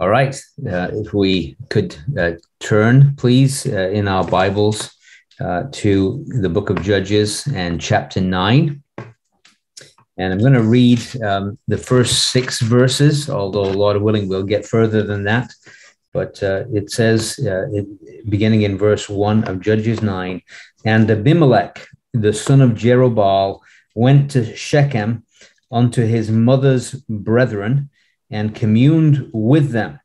All right. Uh, if we could uh, turn, please, uh, in our Bibles uh, to the book of Judges and chapter 9. And I'm going to read um, the first six verses, although, Lord willing, we'll get further than that. But uh, it says, uh, it, beginning in verse 1 of Judges 9, and Abimelech, the son of Jerubbaal, went to Shechem unto his mother's brethren and communed with them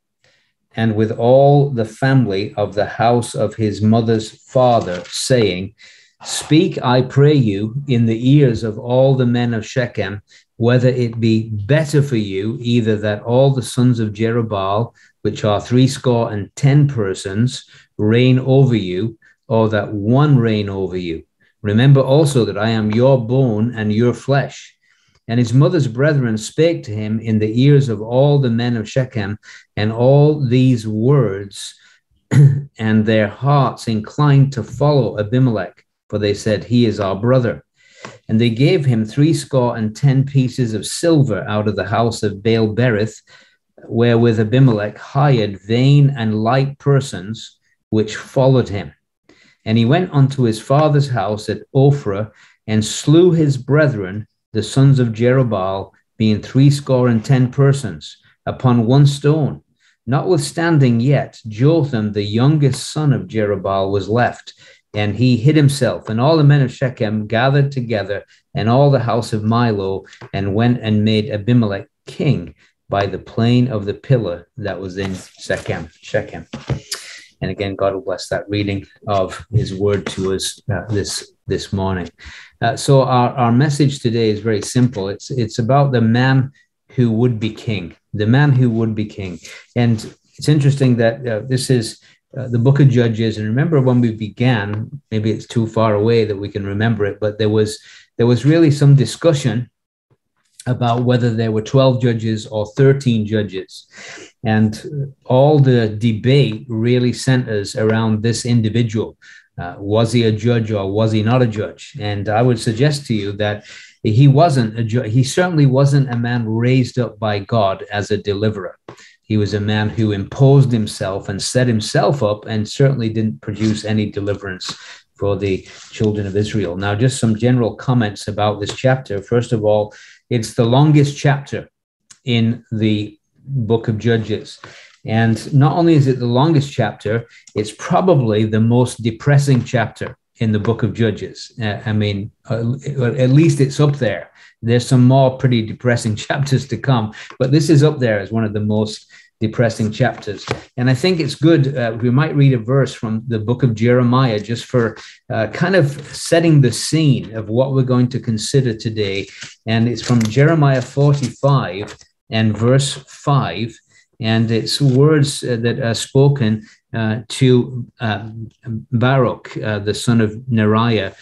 and with all the family of the house of his mother's father, saying, Speak, I pray you, in the ears of all the men of Shechem, whether it be better for you either that all the sons of Jerubbaal, which are threescore and ten persons, reign over you, or that one reign over you. Remember also that I am your bone and your flesh. And his mother's brethren spake to him in the ears of all the men of Shechem, and all these words, and their hearts inclined to follow Abimelech, for they said, He is our brother. And they gave him threescore and ten pieces of silver out of the house of Baal Berith, wherewith Abimelech hired vain and light persons which followed him. And he went unto his father's house at Ophrah and slew his brethren the sons of Jerubbaal, being threescore and ten persons, upon one stone. Notwithstanding, yet Jotham, the youngest son of Jerubbaal, was left, and he hid himself. And all the men of Shechem gathered together, and all the house of Millo, and went and made Abimelech king by the plain of the pillar that was in Shechem. Shechem. And again, God will bless that reading of His word to us uh, this this morning. Uh, so our, our message today is very simple. It's it's about the man who would be king, the man who would be king. And it's interesting that uh, this is uh, the book of Judges. And remember when we began, maybe it's too far away that we can remember it, but there was there was really some discussion about whether there were 12 judges or 13 judges. And all the debate really centers around this individual uh, was he a judge or was he not a judge? And I would suggest to you that he wasn't a. He certainly wasn't a man raised up by God as a deliverer. He was a man who imposed himself and set himself up and certainly didn't produce any deliverance for the children of Israel. Now, just some general comments about this chapter. First of all, it's the longest chapter in the book of Judges. And not only is it the longest chapter, it's probably the most depressing chapter in the book of Judges. Uh, I mean, uh, at least it's up there. There's some more pretty depressing chapters to come, but this is up there as one of the most depressing chapters. And I think it's good. Uh, we might read a verse from the book of Jeremiah just for uh, kind of setting the scene of what we're going to consider today. And it's from Jeremiah 45 and verse 5 and it's words uh, that are spoken uh, to uh, Baruch, the son of Neriah,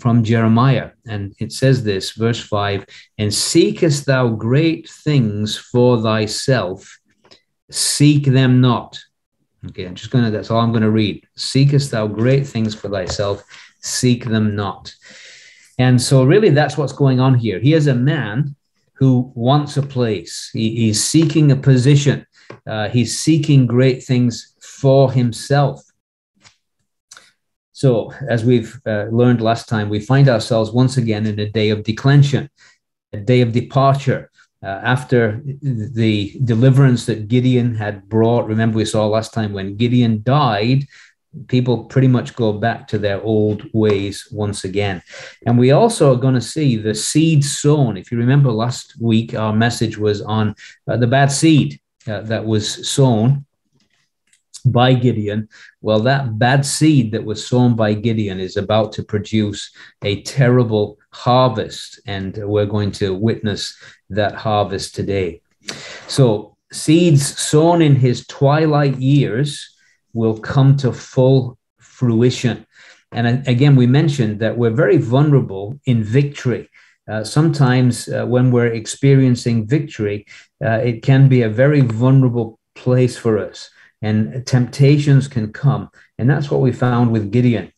from Jeremiah. And it says this, verse 5 And seekest thou great things for thyself, seek them not. Okay, I'm just going to, that's all I'm going to read. Seekest thou great things for thyself, seek them not. And so, really, that's what's going on here. He is a man who wants a place, he, he's seeking a position uh, he's seeking great things for himself. So, as we've uh, learned last time, we find ourselves once again in a day of declension, a day of departure. Uh, after the deliverance that Gideon had brought, remember we saw last time when Gideon died, people pretty much go back to their old ways once again. And we also are going to see the seed sown. If you remember last week, our message was on uh, the bad seed uh, that was sown by Gideon, well, that bad seed that was sown by Gideon is about to produce a terrible harvest, and we're going to witness that harvest today. So, seeds sown in his twilight years will come to full fruition. And again, we mentioned that we're very vulnerable in victory. Uh, sometimes uh, when we're experiencing victory, uh, it can be a very vulnerable place for us, and temptations can come. And that's what we found with Gideon.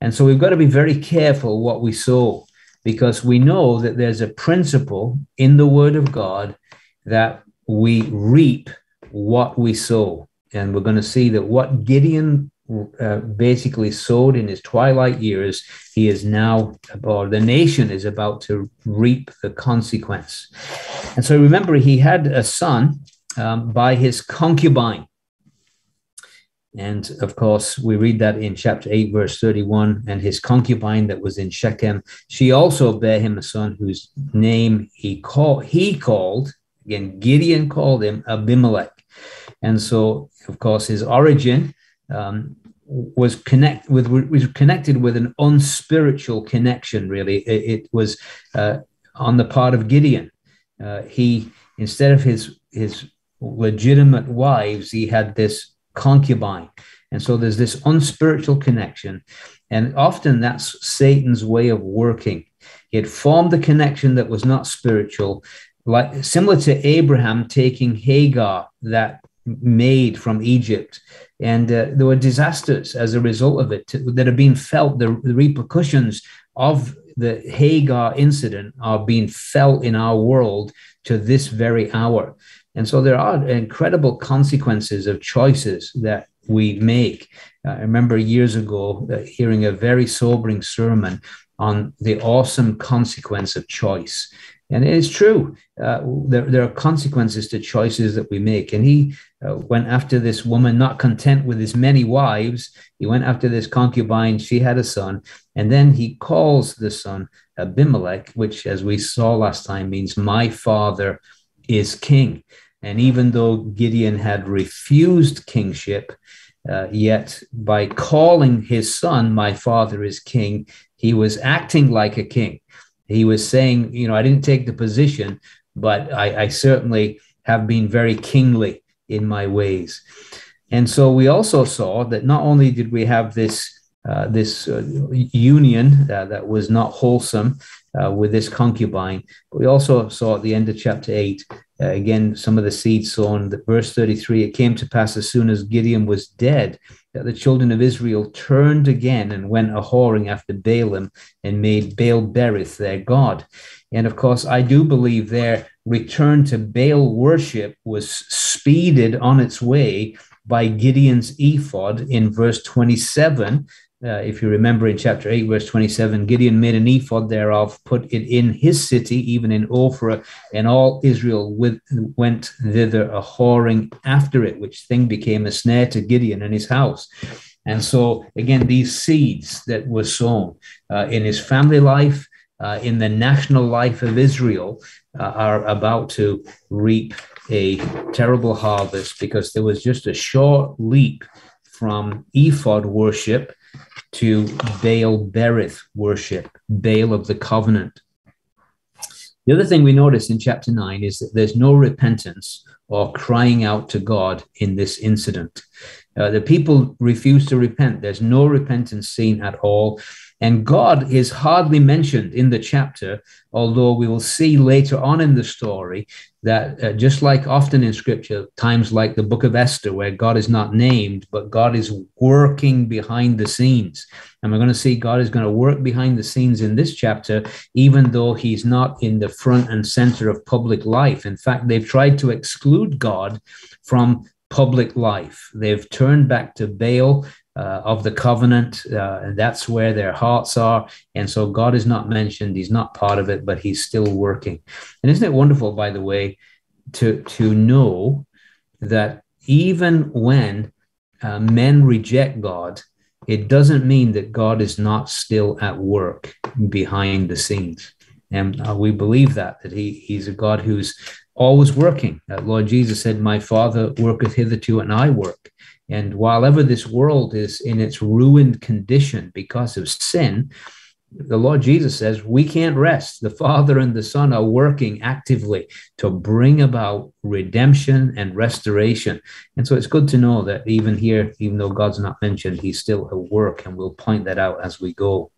And so we've got to be very careful what we sow because we know that there's a principle in the Word of God that we reap what we sow. And we're going to see that what Gideon uh, basically sowed in his twilight years, he is now, or the nation is about to reap the consequence. And so remember, he had a son um, by his concubine. And of course, we read that in chapter 8, verse 31. And his concubine that was in Shechem, she also bare him a son whose name he called, he called, again, Gideon called him Abimelech. And so, of course, his origin um, was connect with was connected with an unspiritual connection. Really, it, it was uh, on the part of Gideon. Uh, he instead of his his legitimate wives, he had this concubine. And so there's this unspiritual connection. And often that's Satan's way of working. He had formed a connection that was not spiritual, like similar to Abraham taking Hagar, that maid from Egypt. And uh, there were disasters as a result of it that are being felt. The, the repercussions of the Hagar incident are being felt in our world to this very hour. And so there are incredible consequences of choices that we make. I remember years ago uh, hearing a very sobering sermon on the awesome consequence of choice. And it is true. Uh, there, there are consequences to choices that we make. And he uh, went after this woman, not content with his many wives. He went after this concubine. She had a son. And then he calls the son Abimelech, which, as we saw last time, means my father is king. And even though Gideon had refused kingship, uh, yet by calling his son, My father is king, he was acting like a king. He was saying, You know, I didn't take the position, but I, I certainly have been very kingly in my ways. And so we also saw that not only did we have this uh, this uh, union uh, that was not wholesome uh, with this concubine. But we also saw at the end of chapter 8, uh, again, some of the seeds sown. The verse 33 it came to pass as soon as Gideon was dead that the children of Israel turned again and went a whoring after Baalim and made Baal Berith their God. And of course, I do believe their return to Baal worship was speeded on its way by Gideon's ephod in verse 27, uh, if you remember in chapter 8, verse 27, Gideon made an ephod thereof, put it in his city, even in Ophrah, and all Israel with, went thither a whoring after it, which thing became a snare to Gideon and his house. And so, again, these seeds that were sown uh, in his family life, uh, in the national life of Israel, uh, are about to reap a terrible harvest because there was just a short leap from ephod worship to Baal Berith worship, Baal of the covenant. The other thing we notice in chapter 9 is that there's no repentance or crying out to God in this incident. Uh, the people refuse to repent. There's no repentance seen at all. And God is hardly mentioned in the chapter, although we will see later on in the story that uh, just like often in scripture, times like the book of Esther, where God is not named, but God is working behind the scenes. And we're going to see God is going to work behind the scenes in this chapter, even though he's not in the front and center of public life. In fact, they've tried to exclude God from public life. They've turned back to Baal uh, of the covenant. Uh, and that's where their hearts are. And so God is not mentioned. He's not part of it, but he's still working. And isn't it wonderful, by the way, to, to know that even when uh, men reject God, it doesn't mean that God is not still at work behind the scenes. And uh, we believe that, that he, he's a God who's always working. Lord Jesus said, My Father worketh hitherto, and I work. And while ever this world is in its ruined condition because of sin, the Lord Jesus says we can't rest. The Father and the Son are working actively to bring about redemption and restoration. And so it's good to know that even here, even though God's not mentioned, He's still at work, and we'll point that out as we go.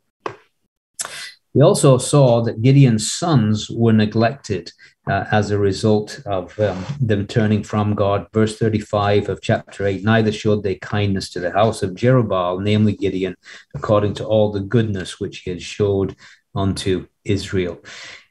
We also saw that Gideon's sons were neglected uh, as a result of um, them turning from God. Verse 35 of chapter 8 Neither showed they kindness to the house of Jerubbaal, namely Gideon, according to all the goodness which he had showed unto Israel.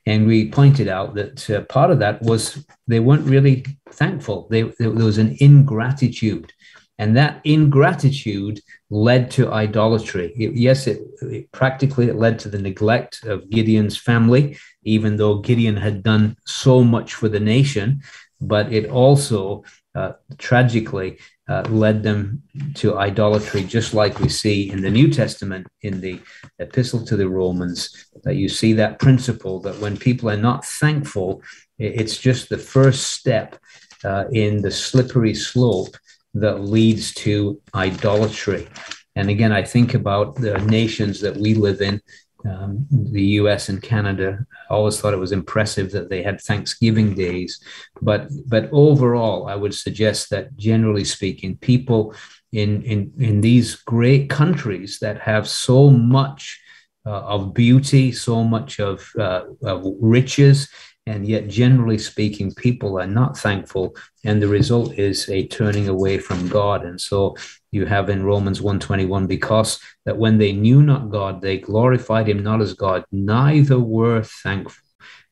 And we pointed out that uh, part of that was they weren't really thankful. They, there was an ingratitude. And that ingratitude led to idolatry. It, yes, it, it, practically it led to the neglect of Gideon's family, even though Gideon had done so much for the nation. But it also uh, tragically uh, led them to idolatry, just like we see in the New Testament in the Epistle to the Romans. That you see that principle that when people are not thankful, it's just the first step uh, in the slippery slope that leads to idolatry. And again, I think about the nations that we live in, um, the US and Canada. I always thought it was impressive that they had Thanksgiving days. But, but overall, I would suggest that generally speaking, people in, in, in these great countries that have so much uh, of beauty, so much of, uh, of riches, and yet generally speaking people are not thankful and the result is a turning away from god. And so you have in romans 121 because that when they knew not god they glorified him not as god neither were thankful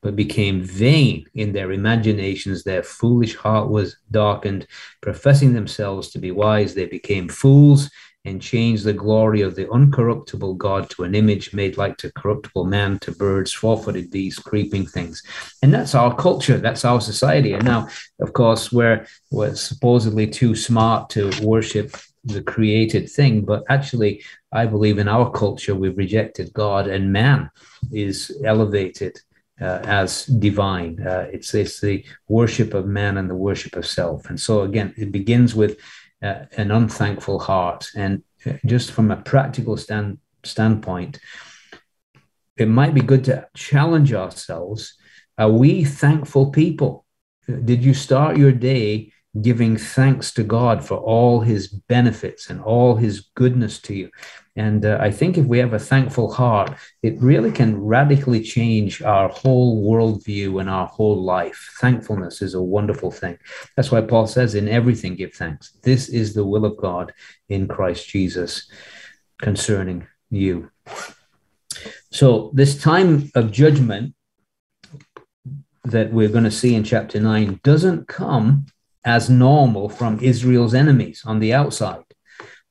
but became vain in their imaginations. Their foolish heart was darkened. Professing themselves to be wise they became fools and change the glory of the uncorruptible God to an image made like to corruptible man, to birds, four footed beasts, creeping things. And that's our culture, that's our society. And now, of course, we're, we're supposedly too smart to worship the created thing, but actually, I believe in our culture, we've rejected God, and man is elevated. Uh, as divine. Uh, it's, it's the worship of man and the worship of self. And so, again, it begins with uh, an unthankful heart. And uh, just from a practical stand, standpoint, it might be good to challenge ourselves. Are we thankful people? Did you start your day giving thanks to God for all his benefits and all his goodness to you? And uh, I think if we have a thankful heart, it really can radically change our whole worldview and our whole life. Thankfulness is a wonderful thing. That's why Paul says, in everything, give thanks. This is the will of God in Christ Jesus concerning you. So, this time of judgment that we're going to see in chapter 9 doesn't come as normal from Israel's enemies on the outside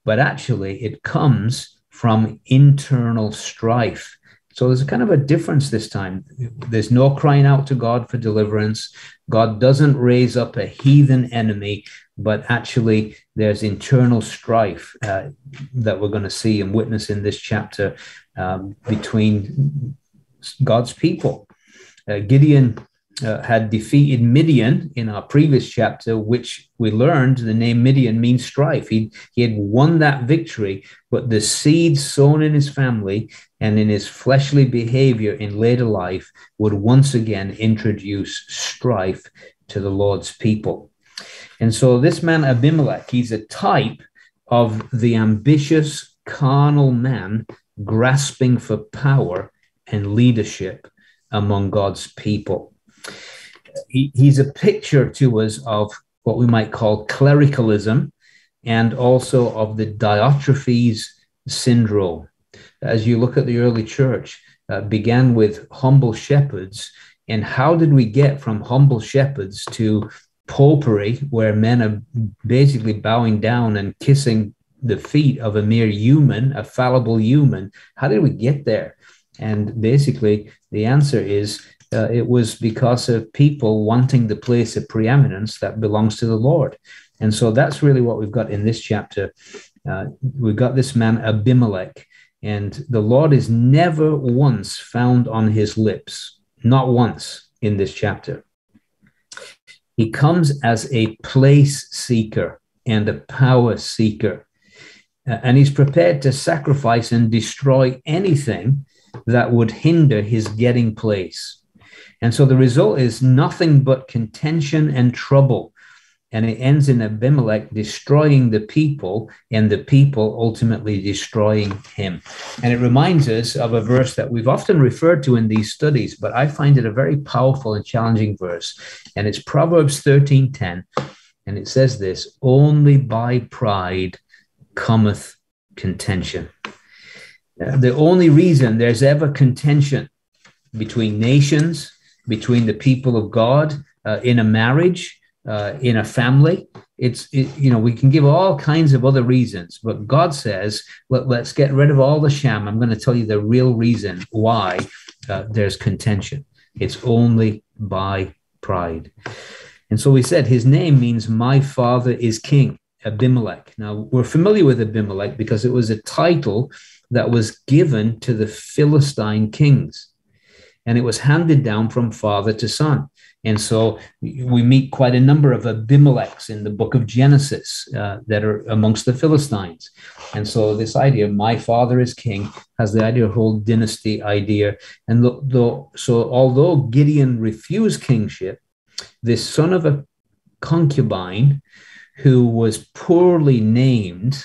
but actually it comes from internal strife. So there's a kind of a difference this time. There's no crying out to God for deliverance. God doesn't raise up a heathen enemy, but actually there's internal strife uh, that we're going to see and witness in this chapter um, between God's people. Uh, Gideon uh, had defeated Midian in our previous chapter, which we learned the name Midian means strife. He, he had won that victory, but the seed sown in his family and in his fleshly behavior in later life would once again introduce strife to the Lord's people. And so this man, Abimelech, he's a type of the ambitious carnal man grasping for power and leadership among God's people he, he's a picture to us of what we might call clericalism and also of the Diotrephes syndrome. As you look at the early church, uh, began with humble shepherds. And how did we get from humble shepherds to popery, where men are basically bowing down and kissing the feet of a mere human, a fallible human? How did we get there? And basically, the answer is uh, it was because of people wanting the place of preeminence that belongs to the Lord. And so that's really what we've got in this chapter. Uh, we've got this man Abimelech, and the Lord is never once found on his lips, not once in this chapter. He comes as a place seeker and a power seeker. Uh, and he's prepared to sacrifice and destroy anything that would hinder his getting place. And so the result is nothing but contention and trouble. And it ends in Abimelech destroying the people and the people ultimately destroying him. And it reminds us of a verse that we've often referred to in these studies, but I find it a very powerful and challenging verse. And it's Proverbs 13:10. And it says this only by pride cometh contention. The only reason there's ever contention between nations, between the people of God, uh, in a marriage, uh, in a family. It's, it, you know, we can give all kinds of other reasons, but God says, Let, let's get rid of all the sham. I'm going to tell you the real reason why uh, there's contention. It's only by pride. And so we said his name means my father is king, Abimelech. Now we're familiar with Abimelech because it was a title that was given to the Philistine kings. And it was handed down from father to son. And so we meet quite a number of Abimelechs in the book of Genesis uh, that are amongst the Philistines. And so this idea, my father is king, has the idea of whole dynasty idea. And though, so although Gideon refused kingship, this son of a concubine who was poorly named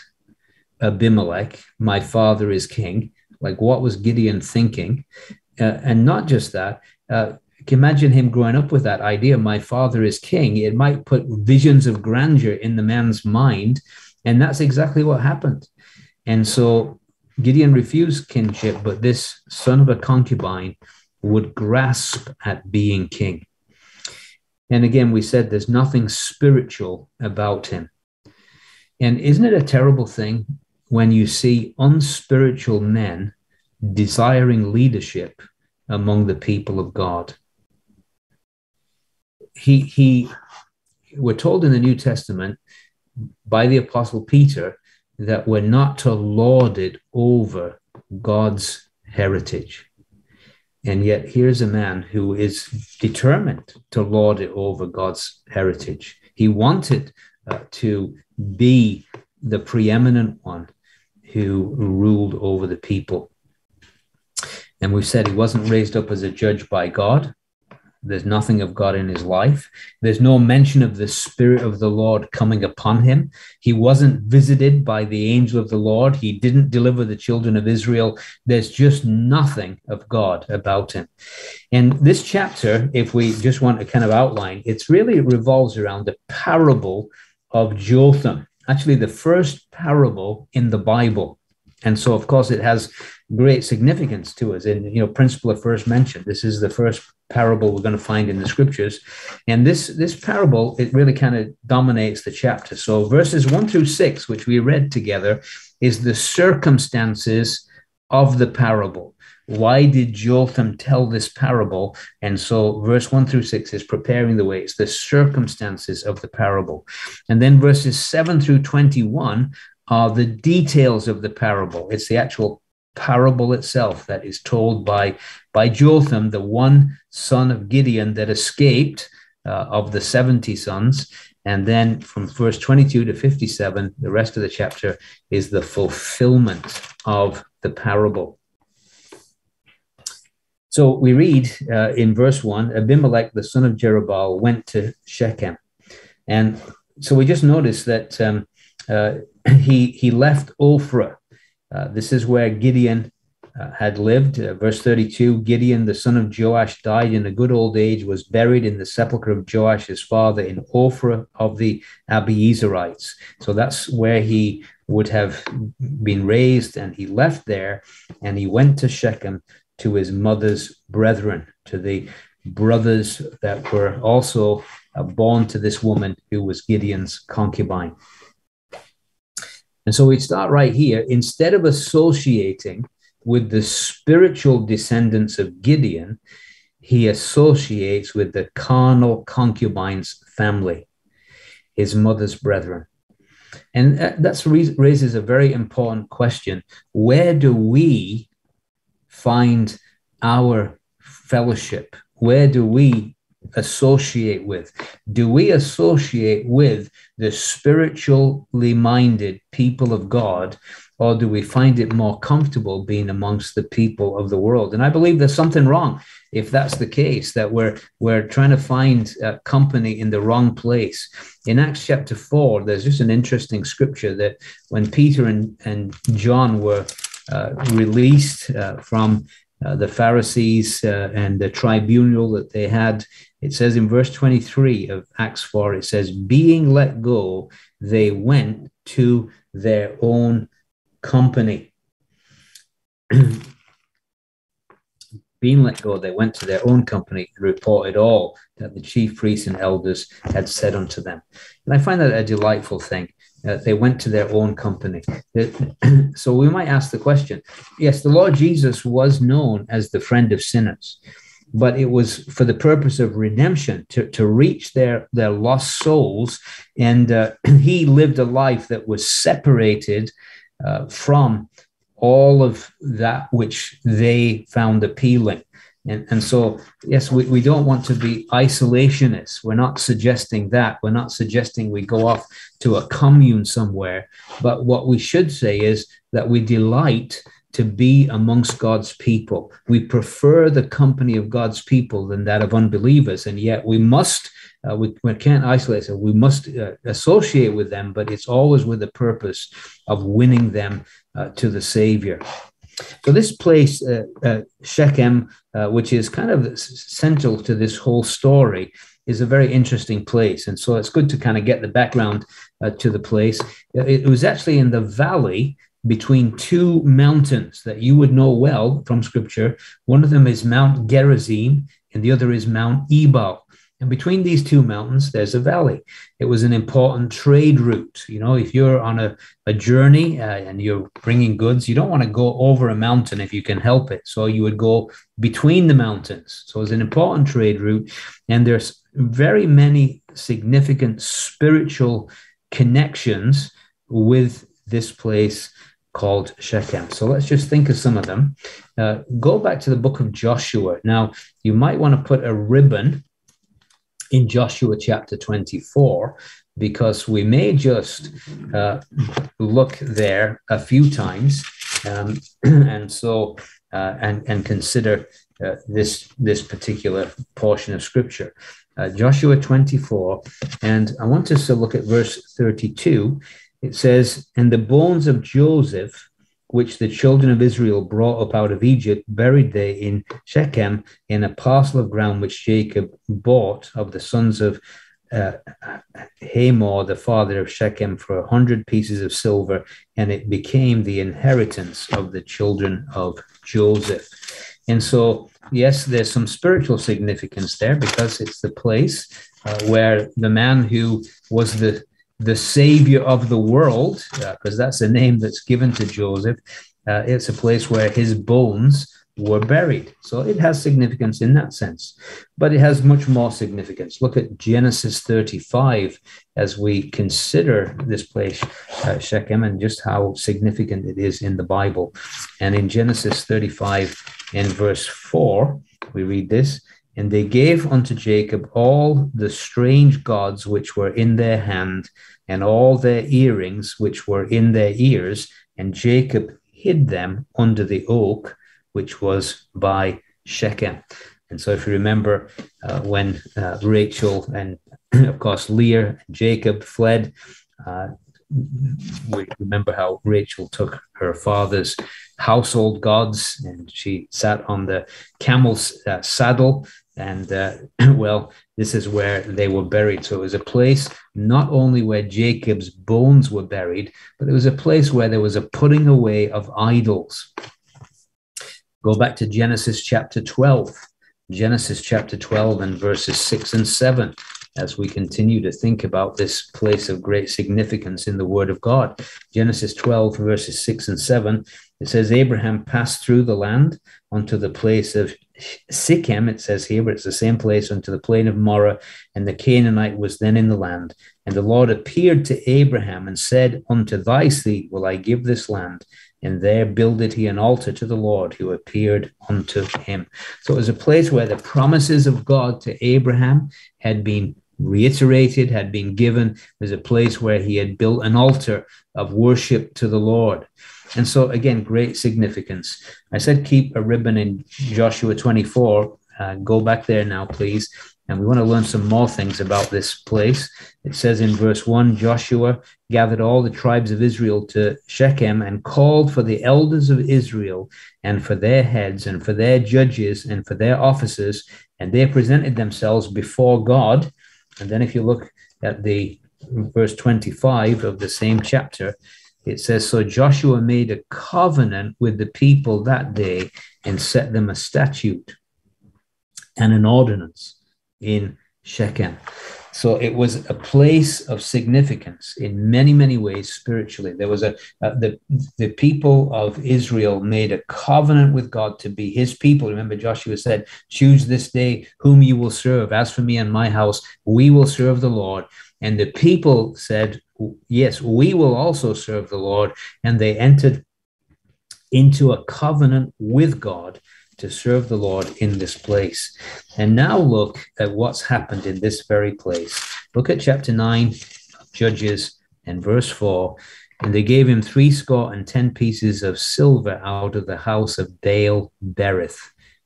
Abimelech, my father is king, like what was Gideon thinking? Uh, and not just that, uh, imagine him growing up with that idea my father is king. It might put visions of grandeur in the man's mind and that's exactly what happened. And so gideon refused kinship but this son of a concubine would grasp at being king. And again we said there's nothing spiritual about him. And isn't it a terrible thing when you see unspiritual men desiring leadership among the people of God he he we're told in the New Testament by the Apostle Peter that we're not to lord it over God's heritage. And yet, here's a man who is determined to lord it over God's heritage. He wanted uh, to be the preeminent one who ruled over the people. And we've said he wasn't raised up as a judge by God, there's nothing of God in his life. There's no mention of the Spirit of the Lord coming upon him. He wasn't visited by the angel of the Lord. He didn't deliver the children of Israel. There's just nothing of God about him. And this chapter, if we just want to kind of outline, it's really revolves around the parable of Jotham, actually, the first parable in the Bible. And so, of course, it has great significance to us. And, you know, principle of first mention. This is the first parable we're going to find in the scriptures. And this, this parable, it really kind of dominates the chapter. So verses one through six, which we read together, is the circumstances of the parable. Why did Jotham tell this parable? And so verse 1 through 6 is preparing the way. It's the circumstances of the parable. And then verses 7 through 21 are the details of the parable. It's the actual parable itself that is told by, by Jotham, the one son of Gideon that escaped uh, of the 70 sons. And then from verse 22 to 57, the rest of the chapter is the fulfillment of the parable. So we read uh, in verse 1 Abimelech, the son of Jerubbaal, went to Shechem. And so we just notice that um, uh, he, he left Ophrah uh, this is where Gideon uh, had lived. Uh, verse 32 Gideon, the son of Joash, died in a good old age, was buried in the sepulchre of Joash, his father, in Ophrah of the Abiezerites. So that's where he would have been raised, and he left there and he went to Shechem to his mother's brethren, to the brothers that were also uh, born to this woman who was Gideon's concubine. And so we start right here. Instead of associating with the spiritual descendants of Gideon, he associates with the carnal concubine's family, his mother's brethren. And uh, that raises a very important question. Where do we find our fellowship? Where do we associate with? Do we associate with the spiritually minded people of God, or do we find it more comfortable being amongst the people of the world? And I believe there's something wrong if that's the case, that we're we're trying to find company in the wrong place. In Acts chapter four, there's just an interesting scripture that when Peter and, and John were uh, released uh, from uh, the Pharisees uh, and the tribunal that they had. It says in verse 23 of Acts 4, it says, Being let go, they went to their own company. being let go, they went to their own company and reported all that the chief priests and elders had said unto them. And I find that a delightful thing. Uh, they went to their own company. so we might ask the question yes, the Lord Jesus was known as the friend of sinners, but it was for the purpose of redemption to, to reach their, their lost souls. And uh, he lived a life that was separated uh, from all of that which they found appealing. And, and so, yes, we, we don't want to be isolationists. We're not suggesting that. We're not suggesting we go off to a commune somewhere. But what we should say is that we delight to be amongst God's people. We prefer the company of God's people than that of unbelievers. And yet we must, uh, we, we can't isolate them. We must uh, associate with them, but it's always with the purpose of winning them uh, to the Savior. So this place, uh, uh, Shechem, uh, which is kind of central to this whole story, is a very interesting place. And so it's good to kind of get the background uh, to the place. It, it was actually in the valley between two mountains that you would know well from Scripture. One of them is Mount Gerizim, and the other is Mount Ebal. And between these two mountains, there's a valley. It was an important trade route. You know, if you're on a, a journey uh, and you're bringing goods, you don't want to go over a mountain if you can help it. So you would go between the mountains. So it's an important trade route. And there's very many significant spiritual connections with this place called Shechem. So let's just think of some of them. Uh, go back to the book of Joshua. Now, you might want to put a ribbon in Joshua chapter 24 because we may just uh, look there a few times um, and so uh, and and consider uh, this this particular portion of scripture. Uh, joshua 24 and i want us to look at verse 32 it says and the bones of joseph which the children of Israel brought up out of Egypt, buried they in Shechem in a parcel of ground which Jacob bought of the sons of uh, Hamor, the father of Shechem, for a hundred pieces of silver, and it became the inheritance of the children of Joseph. And so, yes, there's some spiritual significance there because it's the place uh, where the man who was the the savior of the world, because uh, that's the name that's given to Joseph. Uh, it's a place where his bones were buried. So it has significance in that sense, but it has much more significance. Look at Genesis 35 as we consider this place, uh, Shechem, and just how significant it is in the Bible. And in Genesis 35, in verse 4, we read this and they gave unto Jacob all the strange gods which were in their hand, and all their earrings which were in their ears. And Jacob hid them under the oak which was by Shechem. And so, if you remember uh, when uh, Rachel and, of course, Leah and Jacob fled, uh, we remember how Rachel took her father's household gods and she sat on the camel's uh, saddle and uh, well, this is where they were buried. So it was a place not only where Jacob's bones were buried, but it was a place where there was a putting away of idols. Go back to Genesis chapter 12. Genesis chapter 12 and verses 6 and 7 as we continue to think about this place of great significance in the Word of God. Genesis 12, verses 6 and 7, it says, Abraham passed through the land unto the place of Sichem, it says here, but it's the same place unto the plain of Moreh, and the Canaanite was then in the land. And the Lord appeared to Abraham and said, Unto thy seed will I give this land. And there builded he an altar to the Lord who appeared unto him. So it was a place where the promises of God to Abraham had been reiterated, had been given. It was a place where he had built an altar of worship to the Lord. And so, again, great significance. I said keep a ribbon in Joshua 24. Uh, go back there now, please. And we want to learn some more things about this place. It says in verse 1 Joshua gathered all the tribes of Israel to Shechem and called for the elders of Israel and for their heads and for their judges and for their officers. And they presented themselves before God. And then, if you look at the verse 25 of the same chapter, it says, So Joshua made a covenant with the people that day and set them a statute and an ordinance in Shechem. So it was a place of significance in many, many ways spiritually. There was a, uh, the the people of Israel made a covenant with God to be His people. Remember, Joshua said, "Choose this day whom you will serve. As for me and my house, we will serve the Lord." And the people said, "Yes, we will also serve the Lord." And they entered into a covenant with God to serve the Lord in this place. And now look at what's happened in this very place. Look at chapter 9 Judges and verse 4. And they gave him three score and ten pieces of silver out of the house of Baal Berith,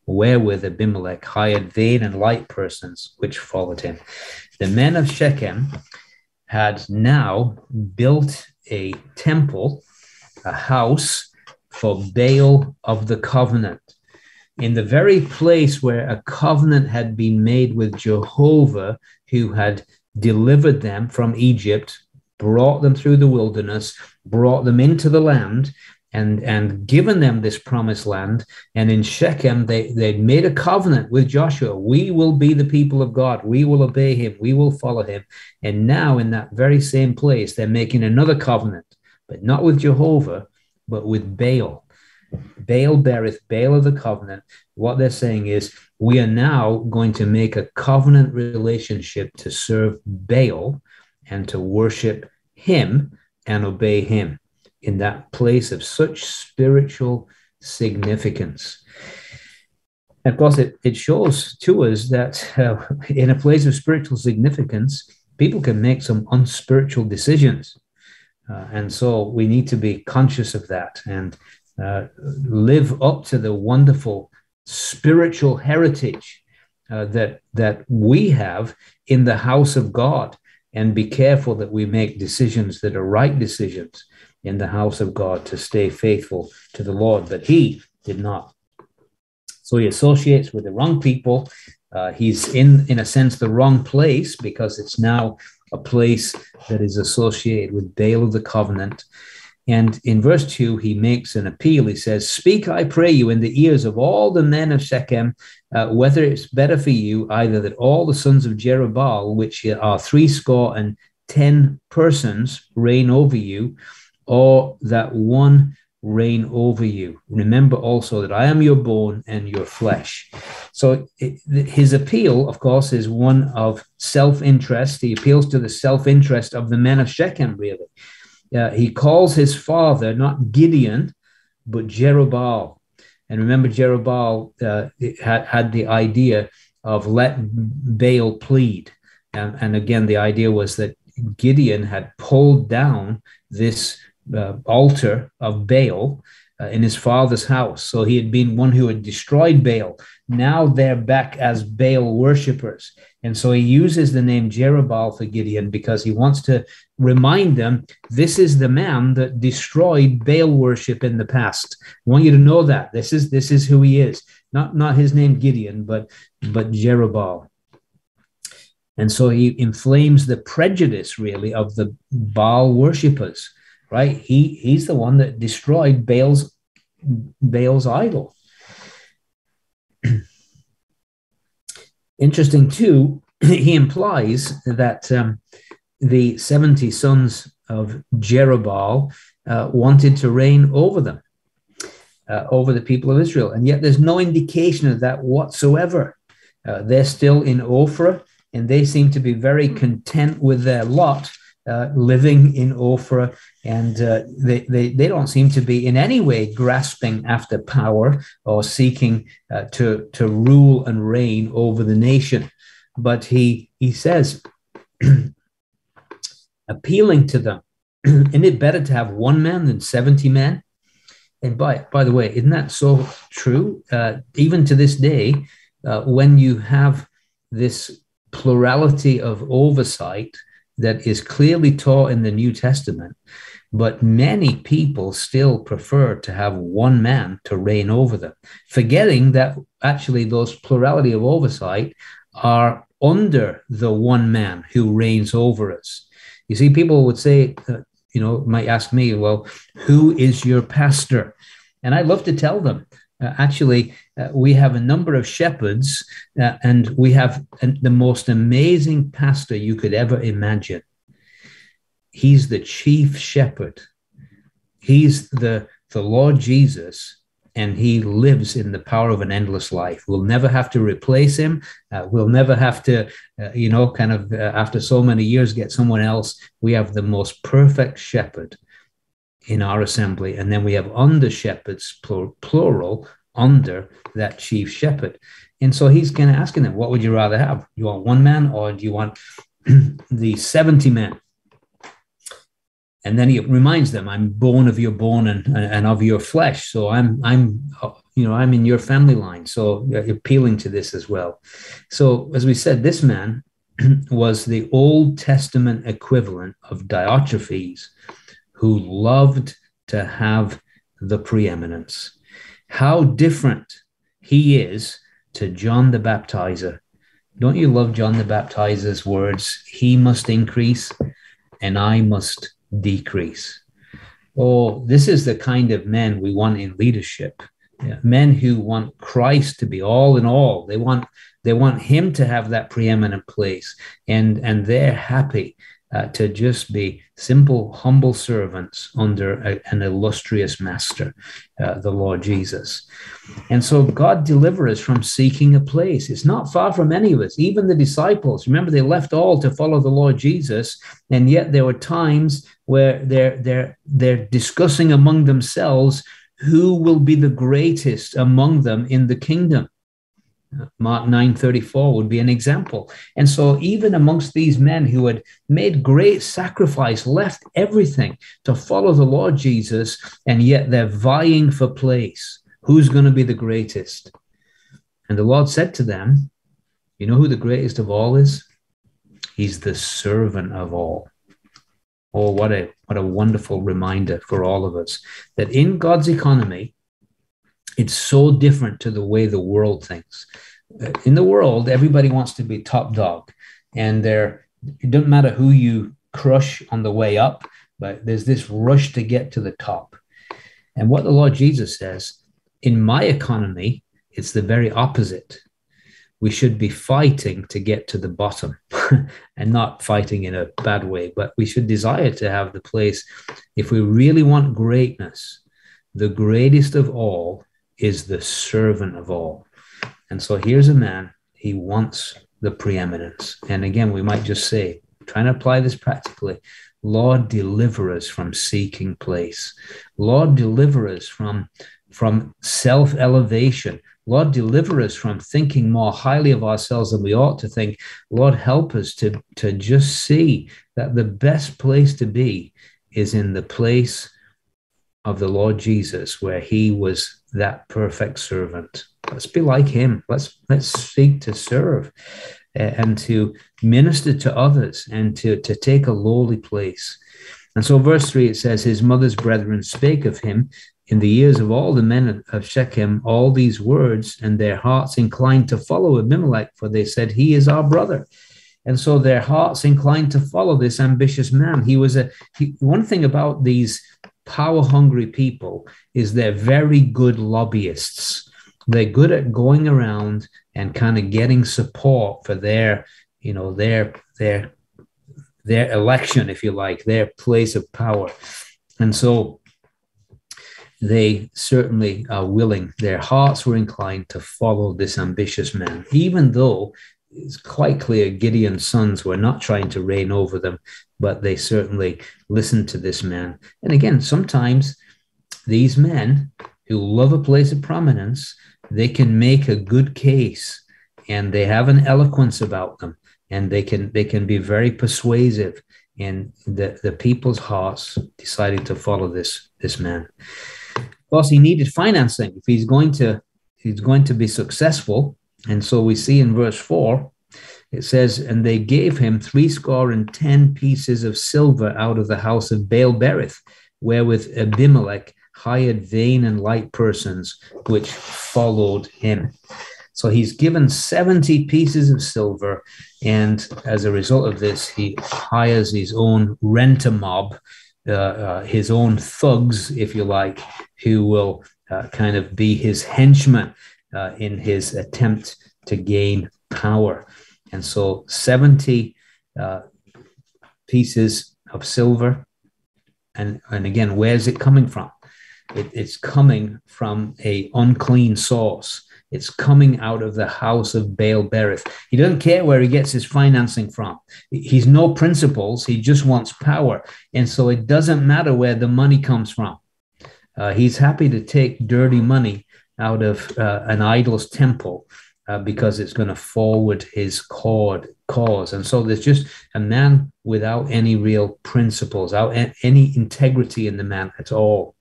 wherewith Abimelech hired vain and light persons which followed him. The men of Shechem had now built a temple, a house for Baal of the covenant. In the very place where a covenant had been made with Jehovah, who had delivered them from Egypt, brought them through the wilderness, brought them into the land, and, and given them this promised land. And in Shechem, they, they made a covenant with Joshua. We will be the people of God. We will obey him. We will follow him. And now, in that very same place, they're making another covenant, but not with Jehovah, but with Baal. Baal Berith, Baal of the covenant. What they're saying is, we are now going to make a covenant relationship to serve Baal and to worship him and obey him in that place of such spiritual significance. of course, it, it shows to us that uh, in a place of spiritual significance, people can make some unspiritual decisions. Uh, and so we need to be conscious of that and uh, live up to the wonderful spiritual heritage uh, that that we have in the house of God, and be careful that we make decisions that are right decisions in the house of God to stay faithful to the Lord. But he did not. So he associates with the wrong people. Uh, he's in, in a sense, the wrong place because it's now a place that is associated with Baal of the covenant. And in verse 2, he makes an appeal. He says, Speak, I pray you, in the ears of all the men of Shechem, uh, whether it's better for you either that all the sons of Jerubbaal, which are threescore and ten persons, reign over you, or that one reign over you. Remember also that I am your bone and your flesh. So his appeal, of course, is one of self interest. He appeals to the self interest of the men of Shechem, really uh, he calls his father not Gideon, but Jerubbaal. And remember, Jerubbaal uh, had, had the idea of let Baal plead. And, and again, the idea was that Gideon had pulled down this uh, altar of Baal uh, in his father's house. So he had been one who had destroyed Baal. Now they're back as Baal worshippers. And so he uses the name Jerubbaal for Gideon because he wants to remind them this is the man that destroyed Baal worship in the past. I want you to know that. This is this is who he is. Not not his name Gideon, but but Jerubbaal. And so he inflames the prejudice really of the Baal worshippers right? He he's the one that destroyed Baal's Baal's idol. Interesting too, he implies that um, the 70 sons of Jerubbaal uh, wanted to reign over them, uh, over the people of Israel. And yet there's no indication of that whatsoever. Uh, they're still in Ophrah, and they seem to be very content with their lot uh, living in Ophrah, and uh, they, they, they don't seem to be in any way grasping after power or seeking uh, to, to rule and reign over the nation. But he, he says, appealing to them, isn't it better to have one man than 70 men? And by, by the way, isn't that so true? Uh, even to this day, uh, when you have this plurality of oversight, that is clearly taught in the New Testament, but many people still prefer to have one man to reign over them, forgetting that actually those plurality of oversight are under the one man who reigns over us. You see, people would say, uh, you know, might ask me, well, who is your pastor? And I love to tell them, Uh, actually, uh, we have a number of shepherds, uh, and we have an, the most amazing pastor you could ever imagine. He's the chief shepherd. He's the, the Lord Jesus, and he lives in the power of an endless life. We'll never have to replace him. Uh, we'll never have to, uh, you know, kind of uh, after so many years get someone else. We have the most perfect shepherd in our assembly. And then we have under shepherds, plural, under that chief shepherd. And so he's kind of asking them, what would you rather have? You want one man or do you want the 70 men? And then he reminds them, I'm born of your bone and, and of your flesh. So I'm, I'm, you know, I'm in your family line. So appealing to this as well. So as we said, this man was the Old Testament equivalent of Diotrephes, who loved to have the preeminence. How different he is to John the Baptizer. Don't you love John the Baptizer's words? He must increase and I must decrease. Oh, this is the kind of men we want in leadership. Yeah, men who want Christ to be all in all. They want they want him to have that preeminent place and and they're happy uh, to just be simple, humble servants under a, an illustrious master, uh, the Lord Jesus. And so God delivers us from seeking a place. It's not far from any of us, even the disciples. Remember, they left all to follow the Lord Jesus, and yet there were times where they're, they're, they're discussing among themselves who will be the greatest among them in the kingdom. Mark 9:34 would be an example. And so even amongst these men who had made great sacrifice, left everything to follow the Lord Jesus, and yet they're vying for place. Who's going to be the greatest? And the Lord said to them, You know who the greatest of all is? He's the servant of all. Oh, what a what a wonderful reminder for all of us that in God's economy, it's so different to the way the world thinks. Uh, in the world, everybody wants to be top dog, and there it doesn't matter who you crush on the way up, but there's this rush to get to the top. And what the Lord Jesus says, in my economy, it's the very opposite. We should be fighting to get to the bottom and not fighting in a bad way, but we should desire to have the place. If we really want greatness, the greatest of all is the servant of all. And so here's a man, he wants the preeminence. And again, we might just say, trying to apply this practically, Lord, deliver us from seeking place. Lord, deliver us from, from self elevation. Lord, deliver us from thinking more highly of ourselves than we ought to think. Lord, help us to, to just see that the best place to be is in the place of the Lord Jesus, where he was that perfect servant. Let's be like him. Let's let's seek to serve eh, and to minister to others and to, to take a lowly place. And so, verse 3, it says, His mother's brethren spake of him in the ears of all the men of Shechem all these words, and their hearts inclined to follow Abimelech, for they said, He is our brother. And so their hearts inclined to follow this ambitious man. He was a he, one thing about these power hungry people is they're very good lobbyists. They're good at going around and kind of getting support for their, you know, their their their election, if you like, their place of power. And so they certainly are willing, their hearts were inclined to follow this ambitious man, even though it's quite clear Gideon's sons were not trying to reign over them, but they certainly listened to this man. And again, sometimes these men who love a place of prominence, they can make a good case and they have an eloquence about them and they can they can be very persuasive in the, the people's hearts deciding to follow this this man. Of course, he needed financing if he's going to he's going to be successful and so we see in verse 4, it says, And they gave him threescore and ten pieces of silver out of the house of Baal Berith, wherewith Abimelech hired vain and light persons which followed him. So he's given 70 pieces of silver, and as a result of this, he hires his own rent a mob, uh, uh, his own thugs, if you like, who will uh, kind of be his henchman uh, in his attempt to gain power. And so 70 uh, pieces of silver. And, and again, where's it coming from? It, it's coming from a unclean source. It's coming out of the house of Baal Berith. He doesn't care where he gets his financing from. He's no principles. He just wants power. And so it doesn't matter where the money comes from. Uh, he's happy to take dirty money out of uh, an idol's temple uh, because it's going to forward his cause. And so there's just a man without any real principles, without any integrity in the man at all.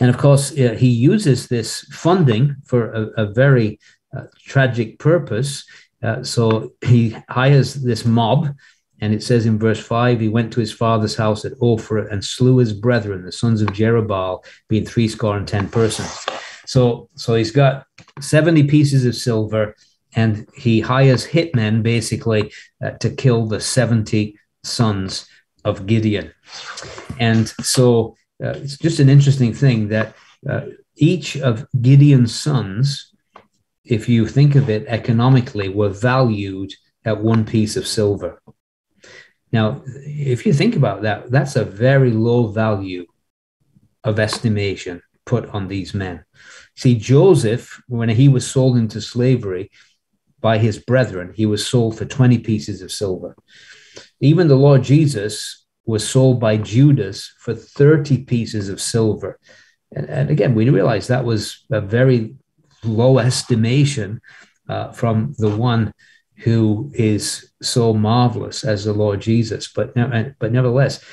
And of course, uh, he uses this funding for a, a very uh, tragic purpose. Uh, so he hires this mob, and it says in verse 5 he went to his father's house at Ophrah and slew his brethren, the sons of Jerubbaal, being three score and ten persons. So, so he's got 70 pieces of silver, and he hires hitmen basically uh, to kill the 70 sons of Gideon. And so uh, it's just an interesting thing that uh, each of Gideon's sons, if you think of it economically, were valued at one piece of silver. Now, if you think about that, that's a very low value of estimation put on these men. See, Joseph, when he was sold into slavery by his brethren, he was sold for 20 pieces of silver. Even the Lord Jesus was sold by Judas for 30 pieces of silver. And, and again, we realize that was a very low estimation uh, from the one who is so marvelous as the Lord Jesus. But, but nevertheless,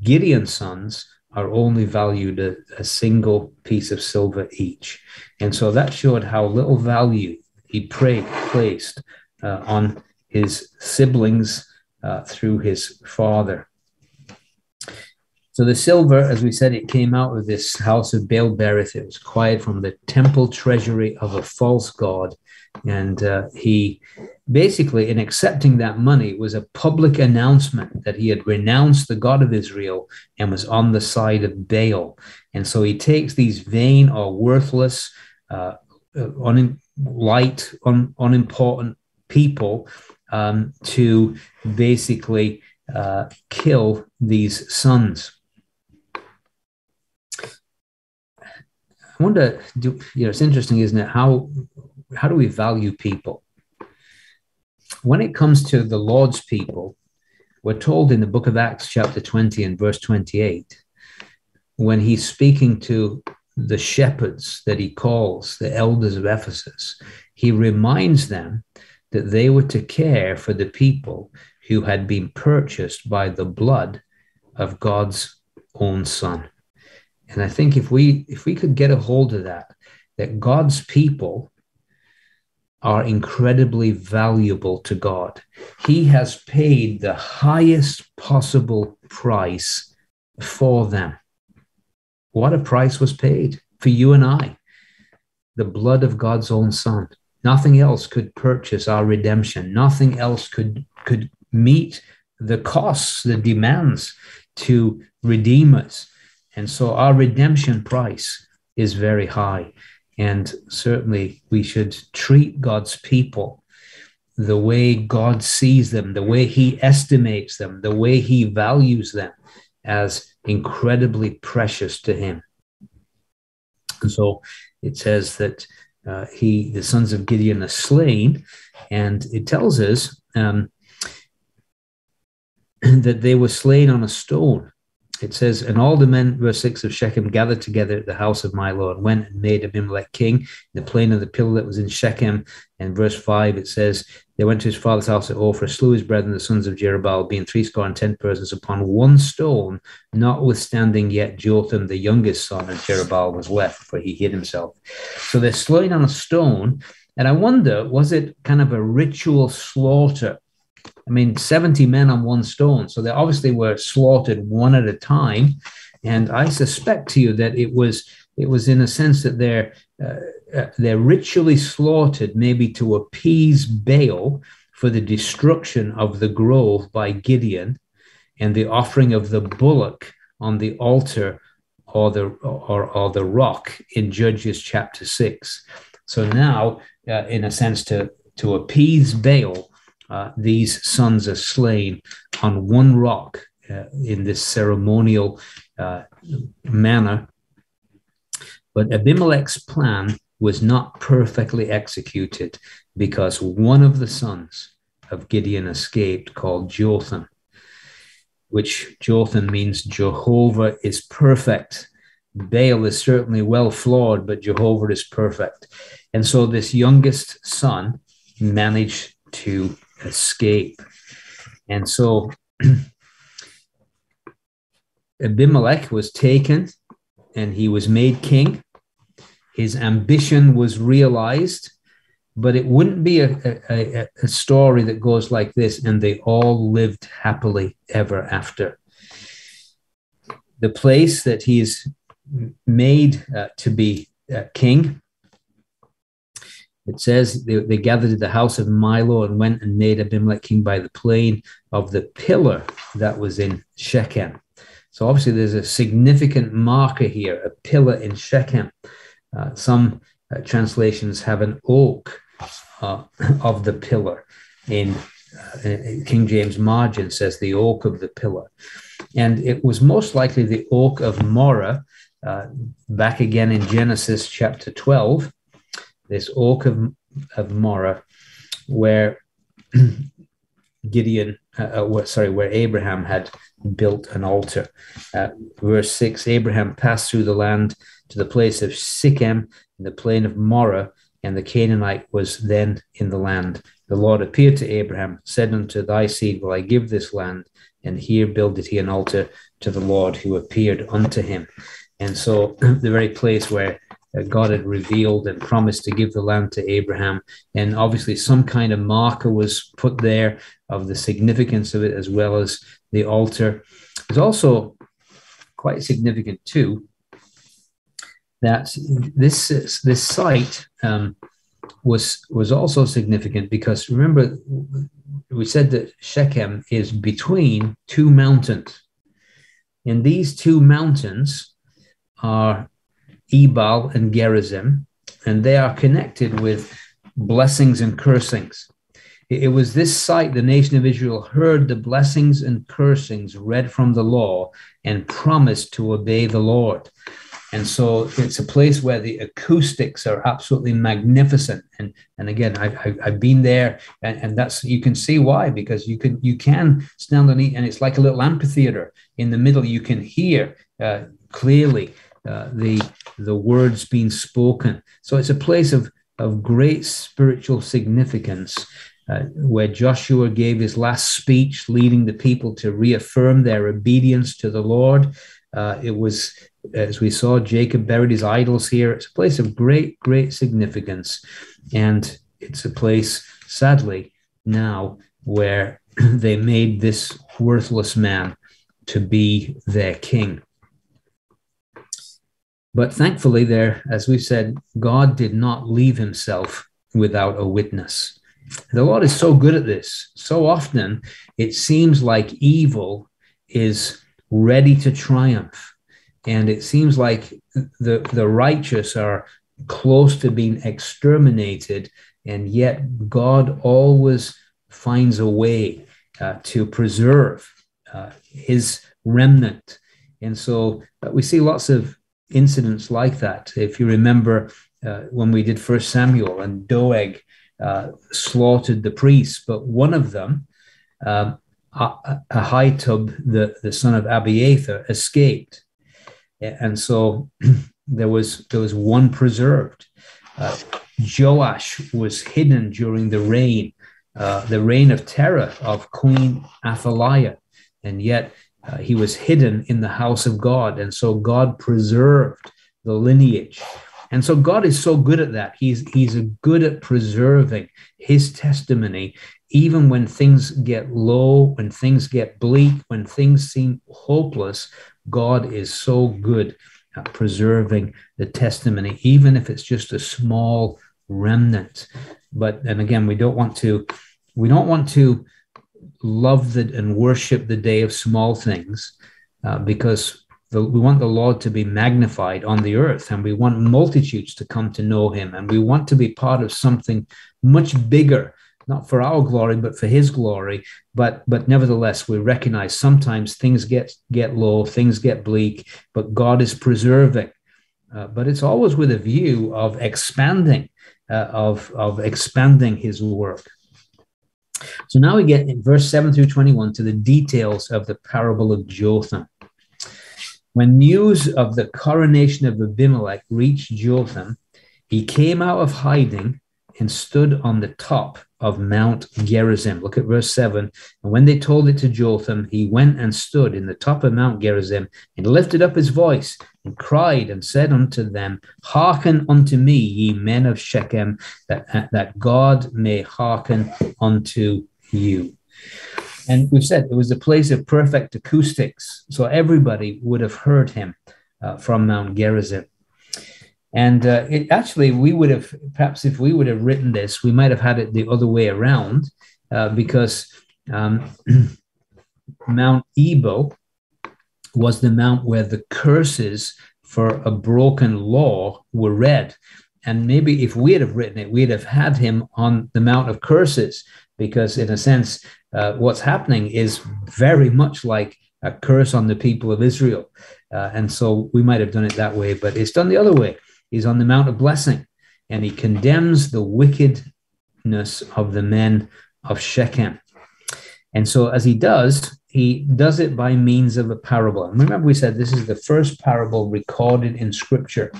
Gideon's sons are only valued a, single piece of silver each. And so that showed how little value he placed uh, on his siblings uh, through his father. So the silver, as we said, it came out of this house of Baal Berith. It was acquired from the temple treasury of a false god. And uh, he basically, in accepting that money, was a public announcement that he had renounced the God of Israel and was on the side of Baal. And so he takes these vain or worthless, uh, uh un- light, un- unimportant people um, to basically uh, kill these sons. I wonder, do, you know, it's interesting, isn't it? How how do we value people? When it comes to the Lord's people, we're told in the book of Acts, chapter 20 and verse 28, when he's speaking to the shepherds that he calls the elders of Ephesus, he reminds them that they were to care for the people who had been purchased by the blood of God's own son. And I think if we if we could get a hold of that, that God's people are incredibly valuable to God. He has paid the highest possible price for them. What a price was paid for you and I. The blood of God's own son. Nothing else could purchase our redemption. Nothing else could could meet the costs, the demands to redeem us. And so our redemption price is very high. And certainly we should treat God's people the way God sees them, the way he estimates them, the way he values them as incredibly precious to him. And so it says that uh, he, the sons of Gideon, are slain, and it tells us um, that they were slain on a stone it says, And all the men, verse 6 of Shechem, gathered together at the house of my Lord, went and made Abimelech king in the plain of the pillar that was in Shechem. And verse 5, it says, They went to his father's house at Ophrah, slew his brethren, the sons of Jerubbaal, being threescore and ten persons upon one stone, notwithstanding yet Jotham, the youngest son of Jerubbaal, was left, for he hid himself. So they're slain on a stone. And I wonder, was it kind of a ritual slaughter I mean, 70 men on one stone. So they obviously were slaughtered one at a time. And I suspect to you that it was it was in a sense that they're uh, uh, they're ritually slaughtered, maybe to appease Baal for the destruction of the grove by Gideon, and the offering of the bullock on the altar or the or, or the rock in Judges chapter six. So now, uh, in a sense, to to appease Baal, uh, these sons are slain on one rock uh, in this ceremonial uh, manner. But Abimelech's plan was not perfectly executed because one of the sons of Gideon escaped, called Jotham, which Jotham means Jehovah is perfect. Baal is certainly well flawed, but Jehovah is perfect. And so this youngest son managed to escape. And so Abimelech was taken and he was made king. His ambition was realized, but it wouldn't be a, a, a, story that goes like this and they all lived happily ever after. The place that he is made uh, to be uh, king it says they, they gathered at the house of Millo and went and made Abimelech king by the plain of the pillar that was in Shechem. So obviously there's a significant marker here, a pillar in Shechem. Uh, some uh, translations have an oak uh, of the pillar. In uh, King James margin says the oak of the pillar. And it was most likely the oak of Moreh, uh, back again in Genesis chapter 12 this oak of, of where Gideon, uh, uh, sorry, where Abraham had built an altar. Uh, verse 6 Abraham passed through the land to the place of Sichem in the plain of Moreh, and the Canaanite was then in the land. The Lord appeared to Abraham, said unto thy seed, Will I give this land? And here builded he an altar to the Lord who appeared unto him. And so, the very place where God had revealed and promised to give the land to Abraham. And obviously, some kind of marker was put there of the significance of it, as well as the altar. It's also quite significant, too, that this, this site um, was, was also significant because remember, we said that Shechem is between two mountains. And these two mountains are Ebal and Gerizim, and they are connected with blessings and cursings. It was this site the nation of Israel heard the blessings and cursings read from the law and promised to obey the Lord. And so it's a place where the acoustics are absolutely magnificent. And, and again, I, I, have been there, and, and that's you can see why because you can you can stand on it, and it's like a little amphitheater in the middle. You can hear uh, clearly uh, the the words being spoken. So it's a place of of great spiritual significance. Uh, where Joshua gave his last speech, leading the people to reaffirm their obedience to the Lord. Uh, it was, as we saw, Jacob buried his idols here. It's a place of great, great significance. And it's a place, sadly, now where they made this worthless man to be their king. But thankfully, there, as we've said, God did not leave himself without a witness. The Lord is so good at this. So often it seems like evil is ready to triumph. And it seems like the, the righteous are close to being exterminated. And yet God always finds a way uh, to preserve uh, his remnant. And so uh, we see lots of incidents like that. If you remember uh, when we did First Samuel and Doeg uh, slaughtered the priests, but one of them, um, Ahitub, the, the son of Abiathar, escaped. And so there was there was one preserved. Uh, Joash was hidden during the reign, uh, the reign of terror of Queen Athaliah, and yet uh, he was hidden in the house of God. And so God preserved the lineage. And so God is so good at that. He's, he's good at preserving his testimony, even when things get low, when things get bleak, when things seem hopeless. God is so good at preserving the testimony, even if it's just a small remnant. But, and again, we don't want to, we don't want to love the, and worship the day of small things uh, because the, we want the Lord to be magnified on the earth, and we want multitudes to come to know Him, and we want to be part of something much bigger, not for our glory, but for His glory. But but nevertheless, we recognize sometimes things get get low, things get bleak, but God is preserving. Uh, but it's always with a view of expanding, uh, of of expanding His work. So now we get in verse 7 through 21 to the details of the parable of Jotham. When news of the coronation of Abimelech reached Jotham, he came out of hiding and stood on the top of Mount Gerizim. Look at verse 7. And when they told it to Jotham, he went and stood in the top of Mount Gerizim and lifted up his voice and cried and said unto them, Hearken unto me, ye men of Shechem, that, that God may hearken unto you. And we've said it was a place of perfect acoustics, so everybody would have heard him uh, from Mount Gerizim. And uh, it, actually, we would have, perhaps if we would have written this, we might have had it the other way around uh, because um, Mount Ebal was the mount where the curses for a broken law were read. And maybe if we had have written it, we'd have had him on the Mount of Curses, because in a sense, uh, what's happening is very much like a curse on the people of Israel. Uh, and so we might have done it that way, but it's done the other way. He's on the Mount of Blessing, and he condemns the wickedness of the men of Shechem. And so, as he does, he does it by means of a parable. And remember, we said this is the first parable recorded in Scripture.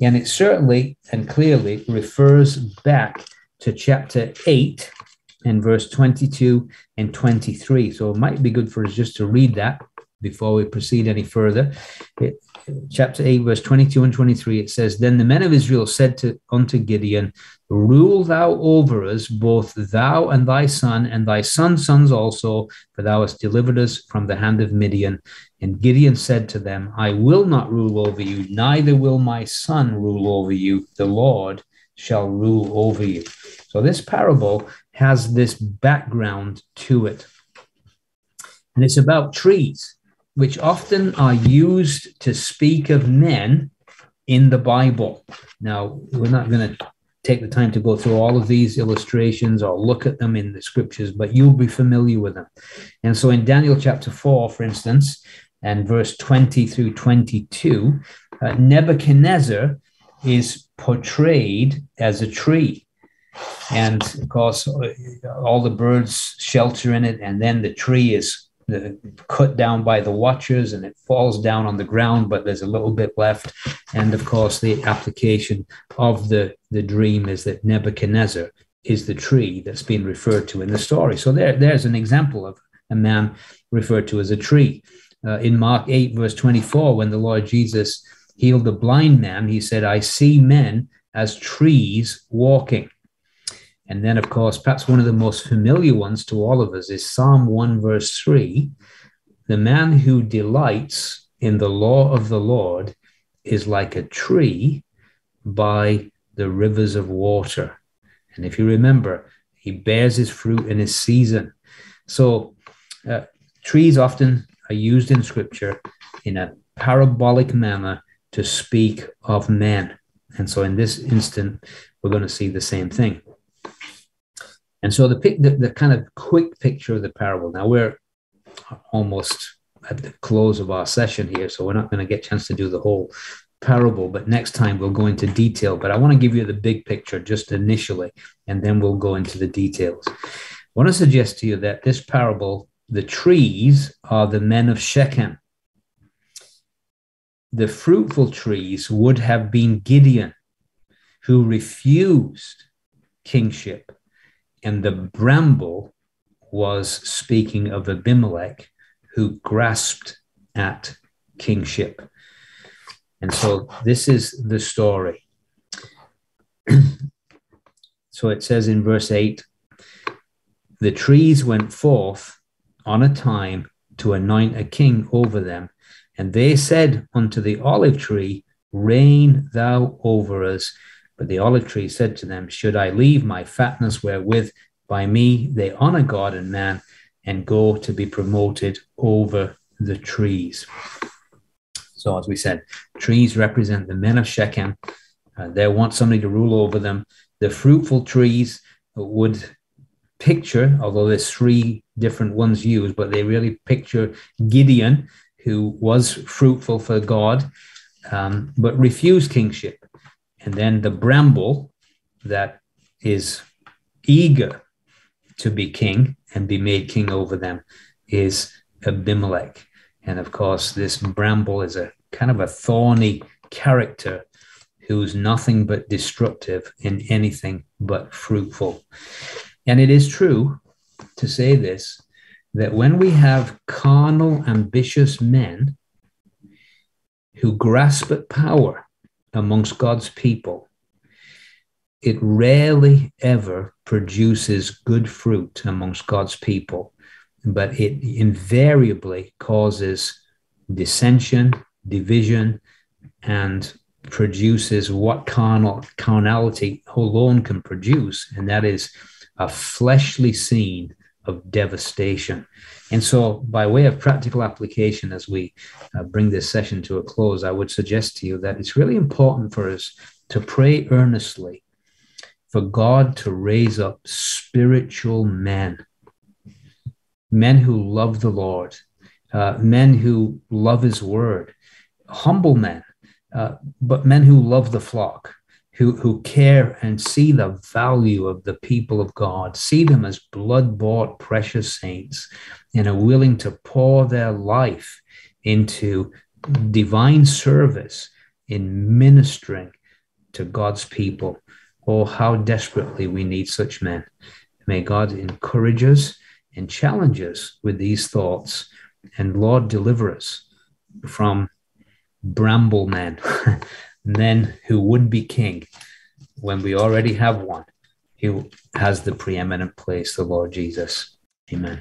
And it certainly and clearly refers back to chapter 8 and verse 22 and 23. So it might be good for us just to read that before we proceed any further. It, chapter 8, verse 22 and 23, it says, Then the men of Israel said to unto Gideon, Rule thou over us, both thou and thy son, and thy son's sons also, for thou hast delivered us from the hand of Midian. And Gideon said to them, I will not rule over you, neither will my son rule over you. The Lord shall rule over you. So this parable has this background to it. And it's about trees which often are used to speak of men in the Bible. Now, we're not going to take the time to go through all of these illustrations or look at them in the scriptures, but you'll be familiar with them. And so in Daniel chapter 4, for instance, and verse 20 through 22, uh, Nebuchadnezzar is portrayed as a tree. And of course, all the birds shelter in it, and then the tree is cut down by the watchers and it falls down on the ground, but there's a little bit left. And of course, the application of the, the dream is that Nebuchadnezzar is the tree that's being referred to in the story. So there, there's an example of a man referred to as a tree. Uh, in Mark 8, verse 24, when the Lord Jesus healed the blind man, he said, I see men as trees walking. And then, of course, perhaps one of the most familiar ones to all of us is Psalm 1, verse 3 The man who delights in the law of the Lord is like a tree by the rivers of water. And if you remember, he bears his fruit in his season. So, uh, trees often are used in scripture in a parabolic manner to speak of men. And so, in this instant, we're going to see the same thing. And so the, the, the kind of quick picture of the parable. Now we're almost at the close of our session here, so we're not going to get a chance to do the whole parable, but next time we'll go into detail. But I want to give you the big picture just initially, and then we'll go into the details. I want to suggest to you that this parable, the trees are the men of Shechem. The fruitful trees would have been Gideon, who refused kingship and the bramble was speaking of Abimelech, who grasped at kingship. And so this is the story. so it says in verse 8 the trees went forth on a time to anoint a king over them. And they said unto the olive tree, Reign thou over us. But the olive tree said to them, Should I leave my fatness wherewith by me they honor God and man and go to be promoted over the trees? So, as we said, trees represent the men of Shechem. Uh, they want somebody to rule over them. The fruitful trees would picture, although there's three different ones used, but they really picture Gideon, who was fruitful for God, um, but refused kingship. And then the bramble that is eager to be king and be made king over them is Abimelech. And of course, this bramble is a kind of a thorny character who's nothing but destructive in anything but fruitful. And it is true to say this that when we have carnal, ambitious men who grasp at power amongst God's people, it rarely ever produces good fruit amongst God's people but it invariably causes dissension, division, and produces what carnal carnality alone can produce, and that is a fleshly scene of devastation. And so, by way of practical application, as we uh, bring this session to a close, I would suggest to you that it's really important for us to pray earnestly for God to raise up spiritual men. Men who love the Lord, uh, men who love his word, humble men, uh, but men who love the flock, who, who care and see the value of the people of God, see them as blood bought, precious saints, and are willing to pour their life into divine service in ministering to God's people. Oh, how desperately we need such men. May God encourage us and challenge us with these thoughts. And Lord, deliver us from bramble men, men who would be king when we already have one who has the preeminent place, the Lord Jesus. Amen.